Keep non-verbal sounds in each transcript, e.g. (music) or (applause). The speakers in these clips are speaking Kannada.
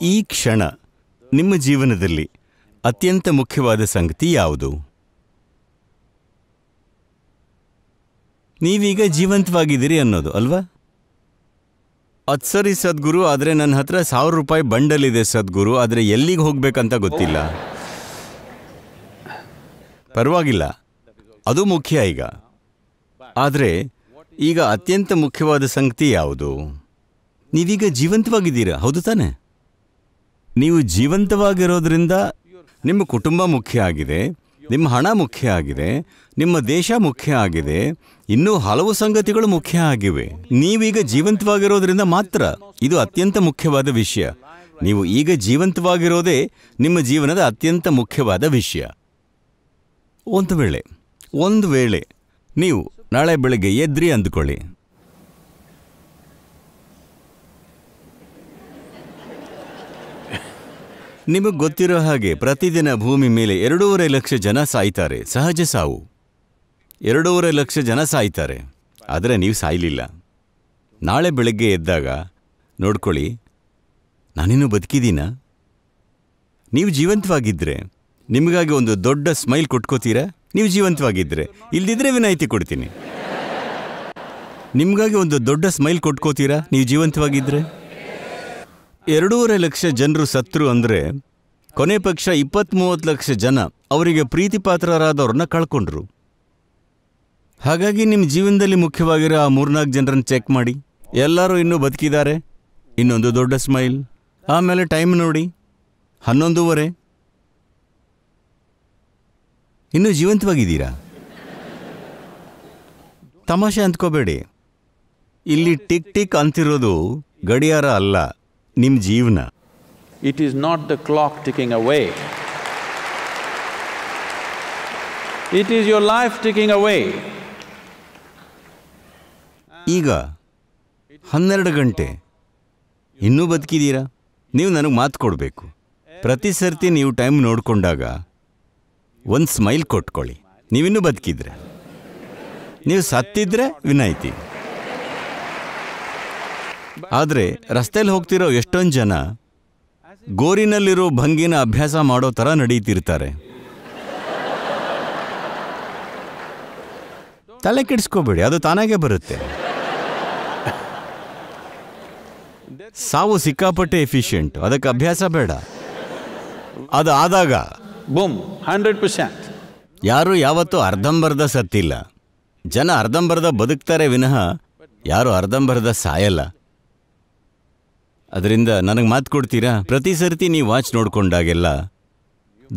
ಈ ಕ್ಷಣ ನಿಮ್ಮ ಜೀವನದಲ್ಲಿ ಅತ್ಯಂತ ಮುಖ್ಯವಾದ ಸಂಗತಿ ಯಾವುದು? ನೀವೀಗ ಜೀವಂತವಾಗಿದ್ದೀರಿ ಅನ್ನೋದು, ಅಲ್ವಾ? ಅದ್ ಸರಿ ಸದ್ಗುರು, ಆದರೆ ನನ್ನ ಹತ್ರ ಸಾವಿರ ರೂಪಾಯಿ ಬಂಡಲ್ ಇದೆ ಸದ್ಗುರು, ಆದರೆ ಎಲ್ಲಿಗೆ ಹೋಗ್ಬೇಕಂತ ಗೊತ್ತಿಲ್ಲ. ಪರವಾಗಿಲ್ಲ, ಅದು ಮುಖ್ಯ ಈಗ. ಆದರೆ ಈಗ ಅತ್ಯಂತ ಮುಖ್ಯವಾದ ಸಂಗತಿ ಯಾವುದು? ನೀವೀಗ ಜೀವಂತವಾಗಿದ್ದೀರಾ, ಹೌದು ತಾನೆ? ನೀವು ಜೀವಂತವಾಗಿರೋದ್ರಿಂದ ನಿಮ್ಮ ಕುಟುಂಬ ಮುಖ್ಯ ಆಗಿದೆ, ನಿಮ್ಮ ಹಣ ಮುಖ್ಯ ಆಗಿದೆ, ನಿಮ್ಮ ದೇಶ ಮುಖ್ಯ ಆಗಿದೆ, ಇನ್ನೂ ಹಲವು ಸಂಗತಿಗಳು ಮುಖ್ಯ ಆಗಿವೆ. ನೀವೀಗ ಜೀವಂತವಾಗಿರೋದ್ರಿಂದ ಮಾತ್ರ ಇದು ಅತ್ಯಂತ ಮುಖ್ಯವಾದ ವಿಷಯ. ನೀವು ಈಗ ಜೀವಂತವಾಗಿರೋದೇ ನಿಮ್ಮ ಜೀವನದ ಅತ್ಯಂತ ಮುಖ್ಯವಾದ ವಿಷಯ. ಒಂದು ವೇಳೆ ಒಂದು ವೇಳೆ ನೀವು ನಾಳೆ ಬೆಳಗ್ಗೆ ಎದ್ರಿ ಅಂದುಕೊಳ್ಳಿ. ನಿಮಗೆ ಗೊತ್ತಿರೋ ಹಾಗೆ ಪ್ರತಿದಿನ ಭೂಮಿ ಮೇಲೆ ಎರಡೂವರೆ ಲಕ್ಷ ಜನ ಸಾಯ್ತಾರೆ. ಸಹಜ ಸಾವು. ಎರಡೂವರೆ ಲಕ್ಷ ಜನ ಸಾಯ್ತಾರೆ. ಆದರೆ ನೀವು ಸಾಯಲಿಲ್ಲ. ನಾಳೆ ಬೆಳಗ್ಗೆ ಎದ್ದಾಗ, ನೋಡ್ಕೊಳ್ಳಿ, ನಾನಿನ್ನೂ ಬದುಕಿದ್ದೀನ ನೀವು ಜೀವಂತವಾಗಿದ್ದರೆ ನಿಮಗಾಗಿ ಒಂದು ದೊಡ್ಡ ಸ್ಮೈಲ್ ಕೊಟ್ಕೋತೀರಾ? ನೀವು ಜೀವಂತವಾಗಿದ್ದರೆ ಇಲ್ದಿದ್ರೆ ವಿನಾಯಿತಿ ಕೊಡ್ತೀನಿ. ನಿಮಗಾಗಿ ಒಂದು ದೊಡ್ಡ ಸ್ಮೈಲ್ ಕೊಟ್ಕೋತೀರಾ? ನೀವು ಜೀವಂತವಾಗಿದ್ದರೆ ಎರಡೂವರೆ ಲಕ್ಷ ಜನರು ಸತ್ರು ಅಂದರೆ ಕೊನೆ ಪಕ್ಷ ಇಪ್ಪತ್ತ್ಮೂವತ್ತು ಲಕ್ಷ ಜನ ಅವರಿಗೆ ಪ್ರೀತಿಪಾತ್ರರಾದವ್ರನ್ನ ಕಳ್ಕೊಂಡ್ರು. ಹಾಗಾಗಿ ನಿಮ್ಮ ಜೀವನದಲ್ಲಿ ಮುಖ್ಯವಾಗಿರೋ ಆ ಮೂರ್ನಾಲ್ಕು ಜನರನ್ನು ಚೆಕ್ ಮಾಡಿ. ಎಲ್ಲರೂ ಇನ್ನೂ ಬದುಕಿದ್ದಾರೆ. ಇನ್ನೊಂದು ದೊಡ್ಡ ಸ್ಮೈಲ್. ಆಮೇಲೆ ಟೈಮ್ ನೋಡಿ. ಹನ್ನೊಂದೂವರೆ. ಇನ್ನೂ ಜೀವಂತವಾಗಿದ್ದೀರಾ? ತಮಾಷೆ ಅಂದ್ಕೋಬೇಡಿ ಇಲ್ಲಿ ಟಿಕ್ ಟಿಕ್ ಅಂತಿರೋದು ಗಡಿಯಾರ ಅಲ್ಲ. ನಿಮ್ಮ ಜೀವನ. It is not the clock ticking away. It is your life ticking away. ಈಗ ಹನ್ನೆರಡು ಗಂಟೆ. ಇನ್ನೂ ಬದುಕಿದ್ದೀರಾ? ನೀವು ನನಗೆ ಮಾತು ಕೊಡಬೇಕು. ಪ್ರತಿ ಸರ್ತಿ ನೀವು ಟೈಮ್ ನೋಡಿಕೊಂಡಾಗ ಒಂದು ಸ್ಮೈಲ್ ಕೊಟ್ಕೊಳ್ಳಿ. ನೀವಿನ್ನೂ ಬದುಕಿದ್ರೆ. ನೀವು ಸತ್ತಿದ್ರೆ ವಿನಾಯಿತಿ. ಆದರೆ ರಸ್ತೆಯಲ್ಲಿ ಹೋಗ್ತಿರೋ ಎಷ್ಟೊಂದು ಜನ ಗೋರಿನಲ್ಲಿರೋ ಭಂಗಿನ ಅಭ್ಯಾಸ ಮಾಡೋ ಥರ ನಡೀತಿರ್ತಾರೆ. ತಲೆ ಕೆಡಿಸ್ಕೋಬೇಡಿ ಅದು ತಾನಾಗೆ ಬರುತ್ತೆ. ಸಾವು ಸಿಕ್ಕಾಪಟ್ಟೆ ಎಫಿಷಿಯೆಂಟ್ ಅದಕ್ಕೆ ಅಭ್ಯಾಸ ಬೇಡ. ಅದು ಆದಾಗ ಬೂಮ್ ಹಂಡ್ರೆಡ್ ಪರ್ಸೆಂಟ್ ಯಾರು ಯಾವತ್ತೂ ಅರ್ಧಂಬರ್ಧ ಸತ್ತಿಲ್ಲ. ಜನ ಅರ್ಧಂಬರ್ಧ ಬದುಕ್ತಾರೆ ವಿನಃ ಯಾರು ಅರ್ಧಂಬರ್ಧ ಸಾಯಲ್ಲ. ಅದರಿಂದ ನನಗೆ ಮಾತು ಕೊಡ್ತೀರಾ? ಪ್ರತಿ ಸರ್ತಿ ನೀವು ವಾಚ್ ನೋಡಿಕೊಂಡಾಗೆಲ್ಲ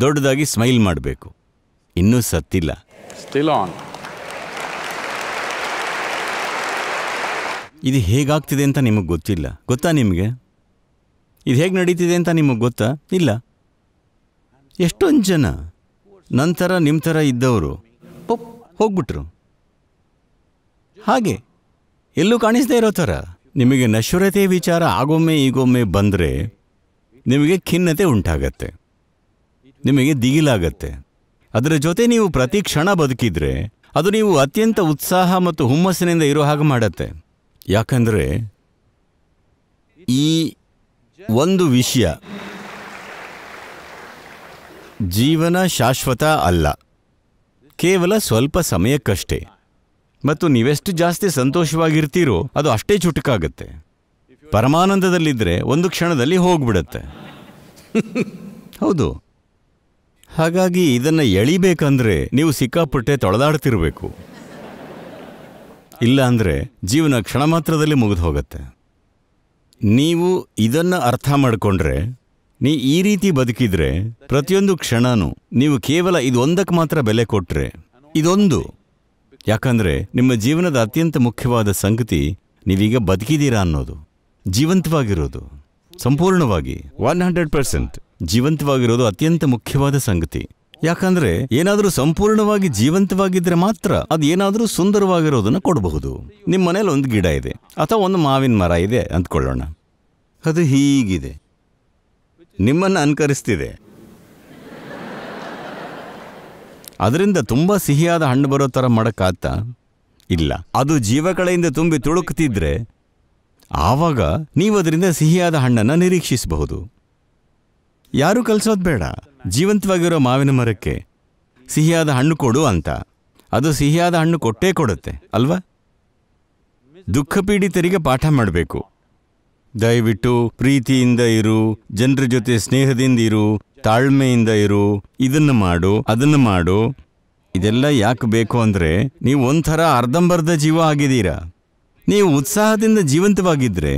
ದೊಡ್ಡದಾಗಿ ಸ್ಮೈಲ್ ಮಾಡಬೇಕು. ಇನ್ನೂ ಸತ್ತಿಲ್ಲ. ಸ್ಟಿಲ್ ಆನ್ ಇದು ಹೇಗಾಗ್ತಿದೆ ಅಂತ ನಿಮಗೆ ಗೊತ್ತಿಲ್ಲ. ಗೊತ್ತಾ ನಿಮಗೆ? ಇದು ಹೇಗೆ ನಡೀತಿದೆ ಅಂತ ನಿಮಗೆ ಗೊತ್ತಾ? ಇಲ್ಲ. ಎಷ್ಟೊಂದು ಜನ ನಂತರ ನಿಮ್ಮ ಥರ ಇದ್ದವರು ಹೋಗ್ಬಿಟ್ರು. ಹಾಗೆ ಎಲ್ಲೂ ಕಾಣಿಸದೇ ಇರೋ ಥರ. ನಿಮಗೆ ನಶ್ವರತೆ ವಿಚಾರ ಆಗೊಮ್ಮೆ ಈಗೊಮ್ಮೆ ಬಂದರೆ ನಿಮಗೆ ಖಿನ್ನತೆ ಉಂಟಾಗತ್ತೆ. ನಿಮಗೆ ದಿಗಿಲಾಗತ್ತೆ. ಅದರ ಜೊತೆ ನೀವು ಪ್ರತಿ ಕ್ಷಣ ಬದುಕಿದ್ರೆ ಅದು ನೀವು ಅತ್ಯಂತ ಉತ್ಸಾಹ ಮತ್ತು ಹುಮ್ಮಸ್ಸಿನಿಂದ ಇರೋ ಹಾಗೆ ಮಾಡತ್ತೆ. ಯಾಕಂದರೆ ಈ ಒಂದು ವಿಷಯ ಜೀವನ ಶಾಶ್ವತ ಅಲ್ಲ. ಕೇವಲ ಸ್ವಲ್ಪ ಸಮಯಕ್ಕಷ್ಟೇ. ಮತ್ತು ನೀವೆಷ್ಟು ಜಾಸ್ತಿ ಸಂತೋಷವಾಗಿರ್ತೀರೋ ಅದು ಅಷ್ಟೇ ಚುಟುಕಾಗುತ್ತೆ. ಪರಮಾನಂದದಲ್ಲಿದ್ದರೆ ಒಂದು ಕ್ಷಣದಲ್ಲಿ ಹೋಗ್ಬಿಡತ್ತೆ. (laughs) ಹೌದು. ಹಾಗಾಗಿ ಇದನ್ನು ಎಳಿಬೇಕಂದ್ರೆ ನೀವು ಸಿಕ್ಕಾಪಟ್ಟೆ ತೊಳೆದಾಡ್ತಿರಬೇಕು. ಇಲ್ಲ ಅಂದರೆ ಜೀವನ ಕ್ಷಣ ಮಾತ್ರದಲ್ಲಿ ಮುಗಿದು ಹೋಗುತ್ತೆ. ನೀವು ಇದನ್ನು ಅರ್ಥ ಮಾಡಿಕೊಂಡ್ರೆ, ನೀ ಈ ರೀತಿ ಬದುಕಿದ್ರೆ ಪ್ರತಿಯೊಂದು ಕ್ಷಣನೂ ನೀವು ಕೇವಲ ಇದೊಂದಕ್ಕೆ ಮಾತ್ರ ಬೆಲೆ ಕೊಟ್ಟರೆ ಇದೊಂದು. ಯಾಕಂದ್ರೆ ನಿಮ್ಮ ಜೀವನದ ಅತ್ಯಂತ ಮುಖ್ಯವಾದ ಸಂಗತಿ ನೀವೀಗ ಬದುಕಿದ್ದೀರಾ ಅನ್ನೋದು. ಜೀವಂತವಾಗಿರೋದು. ಸಂಪೂರ್ಣವಾಗಿ. One hundred percent. ಜೀವಂತವಾಗಿರೋದು ಅತ್ಯಂತ ಮುಖ್ಯವಾದ ಸಂಗತಿ. ಯಾಕಂದ್ರೆ ಏನಾದರೂ ಸಂಪೂರ್ಣವಾಗಿ ಜೀವಂತವಾಗಿದ್ದರೆ ಮಾತ್ರ ಅದು ಏನಾದರೂ ಸುಂದರವಾಗಿರೋದನ್ನ ಕೊಡಬಹುದು. ನಿಮ್ಮ ಮನೇಲಿ ಒಂದು ಗಿಡ ಇದೆ ಅಥವಾ ಒಂದು ಮಾವಿನ ಮರ ಇದೆ ಅಂದ್ಕೊಳ್ಳೋಣ. ಅದು ಹೀಗಿದೆ. ನಿಮ್ಮನ್ನು ಅನುಕರಿಸ್ತಿದೆ. ಅದರಿಂದ ತುಂಬ ಸಿಹಿಯಾದ ಹಣ್ಣು ಬರೋ ಥರ ಮಾಡೋಕ್ಕಾಗ್ತಾ ಇಲ್ಲ. ಅದು ಜೀವಕಳೆಯಿಂದ ತುಂಬಿ ತುಳುಕ್ತಿದ್ರೆ ಆವಾಗ ನೀವು ಅದರಿಂದ ಸಿಹಿಯಾದ ಹಣ್ಣನ್ನು ನಿರೀಕ್ಷಿಸಬಹುದು. ಯಾರೂ ಕಲಿಸೋದು ಬೇಡ. ಜೀವಂತವಾಗಿರೋ ಮಾವಿನ ಮರಕ್ಕೆ ಸಿಹಿಯಾದ ಹಣ್ಣು ಕೊಡು ಅಂತ. ಅದು ಸಿಹಿಯಾದ ಹಣ್ಣು ಕೊಟ್ಟೇ ಕೊಡುತ್ತೆ, ಅಲ್ವಾ? ದುಃಖ ಪೀಡಿತರಿಗೆ ಪಾಠ ಮಾಡಬೇಕು. ದಯವಿಟ್ಟು ಪ್ರೀತಿಯಿಂದ ಇರು, ಜನರ ಜೊತೆ ಸ್ನೇಹದಿಂದ ಇರು ತಾಳ್ಮೆಯಿಂದ ಇರು, ಇದನ್ನು ಮಾಡು, ಅದನ್ನು ಮಾಡು. ಇದೆಲ್ಲ ಯಾಕೆ ಬೇಕು ಅಂದರೆ ನೀವು ಒಂಥರ ಅರ್ಧಂಬರ್ಧ ಜೀವ ಆಗಿದ್ದೀರಾ. ನೀವು ಉತ್ಸಾಹದಿಂದ ಜೀವಂತವಾಗಿದ್ದರೆ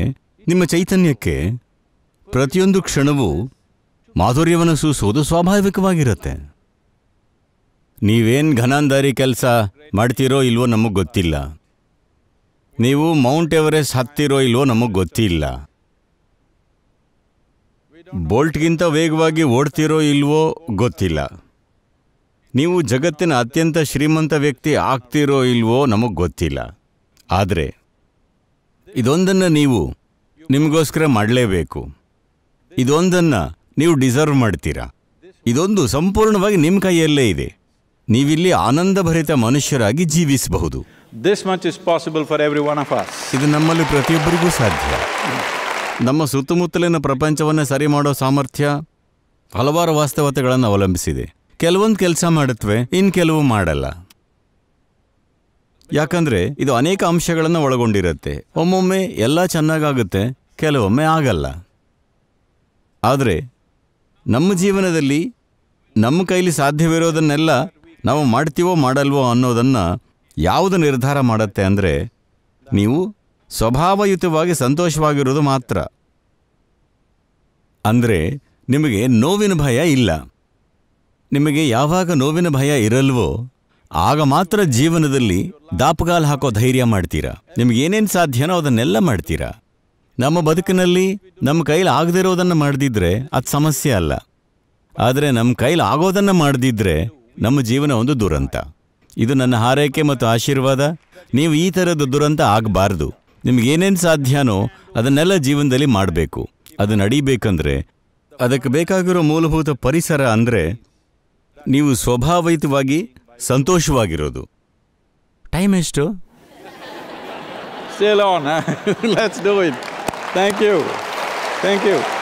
ನಿಮ್ಮ ಚೈತನ್ಯಕ್ಕೆ ಪ್ರತಿಯೊಂದು ಕ್ಷಣವೂ ಮಾಧುರ್ಯವನ್ನು ಸೂಸುವುದು ಸ್ವಾಭಾವಿಕವಾಗಿರುತ್ತೆ. ನೀವೇನು ಘನಾಂಧಾರಿ ಕೆಲಸ ಮಾಡ್ತೀರೋ ಇಲ್ವೋ ನಮಗೆ ಗೊತ್ತಿಲ್ಲ. ನೀವು ಮೌಂಟ್ ಎವರೆಸ್ಟ್ ಹತ್ತಿರೋ ಇಲ್ವೋ ನಮಗೆ ಗೊತ್ತಿಲ್ಲ. ಬೋಲ್ಟ್ಗಿಂತ ವೇಗವಾಗಿ ಓಡ್ತಿರೋ ಇಲ್ವೋ ಗೊತ್ತಿಲ್ಲ. ನೀವು ಜಗತ್ತಿನ ಅತ್ಯಂತ ಶ್ರೀಮಂತ ವ್ಯಕ್ತಿ ಆಗ್ತಿರೋ ಇಲ್ವೋ ನಮಗೆ ಗೊತ್ತಿಲ್ಲ. ಆದರೆ ಇದೊಂದನ್ನು ನೀವು ನಿಮಗೋಸ್ಕರ ಮಾಡಲೇಬೇಕು. ಇದೊಂದನ್ನು ನೀವು ಡಿಸರ್ವ್ ಮಾಡ್ತೀರಾ. ಇದೊಂದು ಸಂಪೂರ್ಣವಾಗಿ ನಿಮ್ಮ ಕೈಯಲ್ಲೇ ಇದೆ. ನೀವಿಲ್ಲಿ ಆನಂದಭರಿತ ಮನುಷ್ಯರಾಗಿ ಜೀವಿಸಬಹುದು. This much is possible for every one of. ಇದು ನಮ್ಮಲ್ಲಿ ಪ್ರತಿಯೊಬ್ಬರಿಗೂ ಸಾಧ್ಯ. ನಮ್ಮ ಸುತ್ತಮುತ್ತಲಿನ ಪ್ರಪಂಚವನ್ನು ಸರಿ ಮಾಡೋ ಸಾಮರ್ಥ್ಯ ಹಲವಾರು ವಾಸ್ತವತೆಗಳನ್ನು ಅವಲಂಬಿಸಿದೆ. ಕೆಲವೊಂದು ಕೆಲಸ ಮಾಡುತ್ತವೆ ಇನ್ನು ಕೆಲವು ಮಾಡಲ್ಲ. ಯಾಕಂದ್ರೆ ಇದು ಅನೇಕ ಅಂಶಗಳನ್ನು ಒಳಗೊಂಡಿರುತ್ತೆ. ಒಮ್ಮೊಮ್ಮೆ ಎಲ್ಲ ಚೆನ್ನಾಗಾಗುತ್ತೆ, ಕೆಲವೊಮ್ಮೆ ಆಗಲ್ಲ. ಆದರೆ ನಮ್ಮ ಜೀವನದಲ್ಲಿ ನಮ್ಮ ಕೈಲಿ ಸಾಧ್ಯವಿರೋದನ್ನೆಲ್ಲ ನಾವು ಮಾಡ್ತೀವೋ ಮಾಡಲ್ವೋ ಅನ್ನೋದನ್ನು ಯಾವುದು ನಿರ್ಧಾರ ಮಾಡುತ್ತೆ ಅಂದರೆ ನೀವು ಸ್ವಭಾವಯುತವಾಗಿ ಸಂತೋಷವಾಗಿರುವುದು ಮಾತ್ರ. ಅಂದರೆ ನಿಮಗೆ ನೋವಿನ ಭಯ ಇಲ್ಲ. ನಿಮಗೆ ಯಾವಾಗ ನೋವಿನ ಭಯ ಇರಲ್ವೋ, ಆಗ ಮಾತ್ರ ಜೀವನದಲ್ಲಿ ದಾಪುಗಾಲು ಹಾಕೋ ಧೈರ್ಯ ಮಾಡ್ತೀರಾ? ನಿಮಗೇನೇನು ಸಾಧ್ಯನೋ ಅದನ್ನೆಲ್ಲ ಮಾಡ್ತೀರಾ? ನಮ್ಮ ಬದುಕಿನಲ್ಲಿ ನಮ್ಮ ಕೈಲಿ ಆಗದಿರೋದನ್ನು ಮಾಡದಿದ್ರೆ ಅದು ಸಮಸ್ಯೆ ಅಲ್ಲ. ಆದರೆ ನಮ್ಮ ಕೈಲಿ ಆಗೋದನ್ನು ಮಾಡದಿದ್ರೆ ನಮ್ಮ ಜೀವನ ಒಂದು ದುರಂತ. ಇದು ನನ್ನ ಹಾರೈಕೆ ಮತ್ತು ಆಶೀರ್ವಾದ. ನೀವು ಈ ಥರದ ದುರಂತ ಆಗಬಾರ್ದು. ನಿಮ್ಗೆ ಏನೇನು ಸಾಧ್ಯನೋ ಅದನ್ನೆಲ್ಲ ಜೀವನದಲ್ಲಿ ಮಾಡಬೇಕು. ಅದು ನಡೀಬೇಕಂದ್ರೆ, ಅದಕ್ಕೆ ಬೇಕಾಗಿರೋ ಮೂಲಭೂತ ಪರಿಸರ ಅಂದರೆ ನೀವು ಸ್ವಭಾವಯುತವಾಗಿ ಸಂತೋಷವಾಗಿರೋದು. ಟೈಮ್ ಎಷ್ಟು? Thank you thank Let's